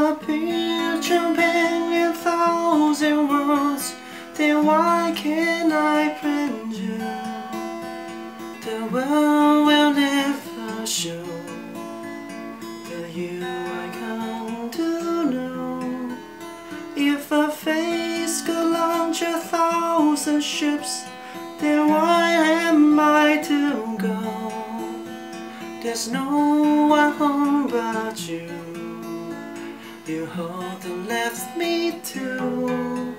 a picture pen in thousand words, then why can't I print you? The world will never show the you I come to know. If a face could launch a thousand ships, then why am I to go? There's no one home but you. You hold and left me too.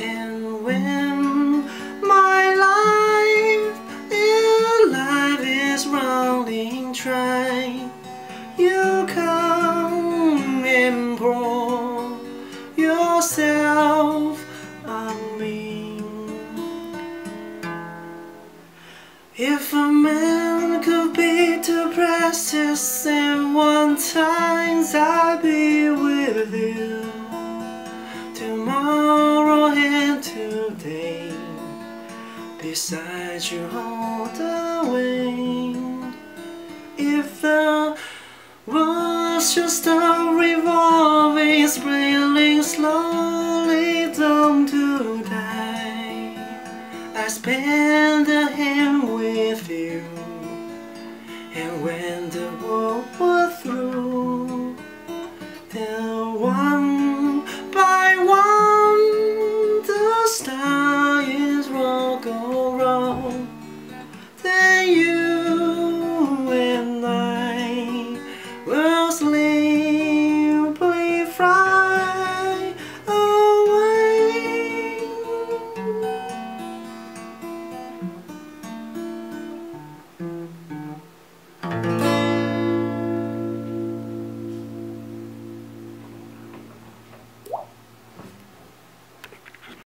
And when my life in life is running dry, you come and pour yourself on me. If a man could be two precious and one times I'd be today beside you all the way. If the world's just a revolving spiraling slowly down to die. I spend the wrong. Than you